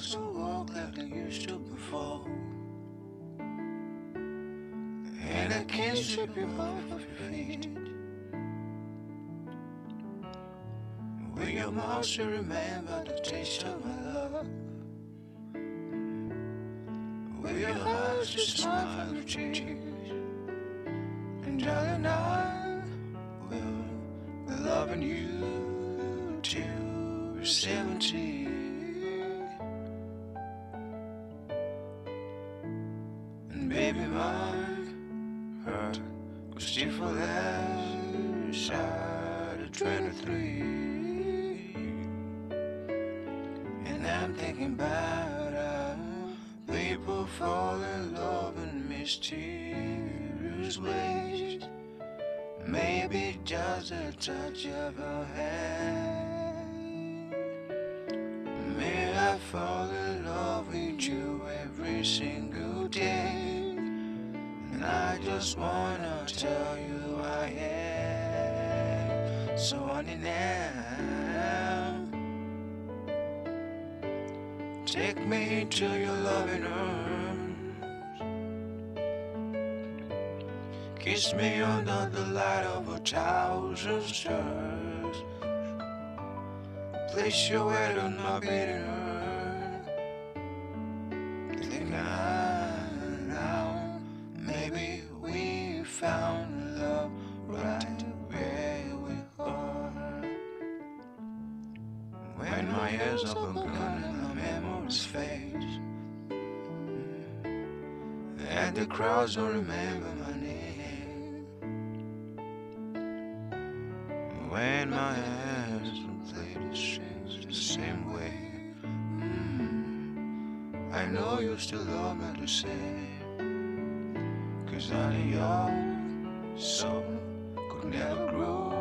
legs don't walk like they used to before And I can't strip you off of your feet Will your mouth still remember the taste of my love? Will your eyes just smile for the cheese? And darling, I will be loving you till we're 70 still side of 23 And I'm thinking about how people fall in love in mysterious ways Maybe just a touch of her hand just wanna tell you I am So honey now Take me to your loving arms. Kiss me under the light of a thousand stars. Place your head on my beating heart My years are gone and my memories fade And the crowds don't remember my name When my hands don't play the strings the same way. Mm, I know you still love me the same. Cause honey your soul could never grow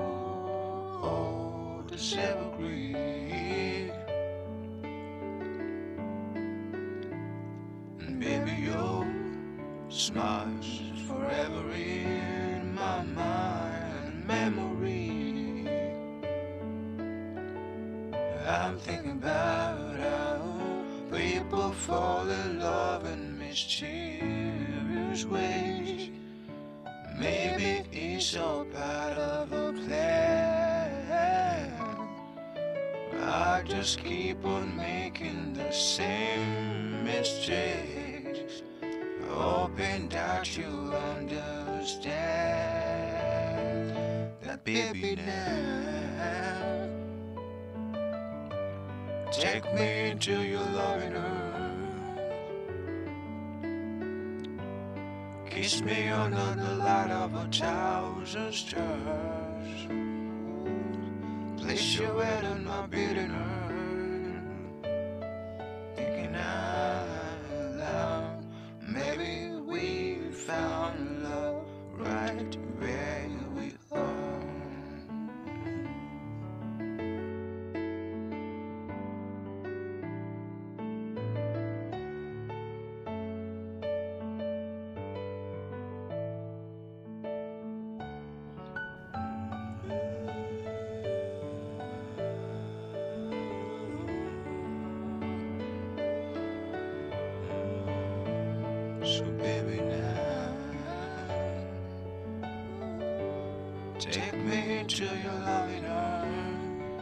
old. As evergreen baby your smile's forever in my mind and memory I'm thinking about how people fall in love in mysterious ways. Maybe it's all part of a plan. I just keep on making the same mistakes, hoping that you understand that baby now. Take me into your loving arms. Kiss me under the light of a thousand stars. Place your head on my beating heart. Take me to your loving arms.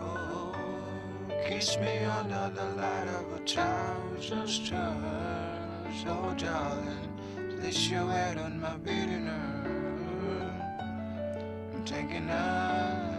Oh, kiss me under the light of a thousand stars. Oh darling, place your head on my beating heart I'm taking out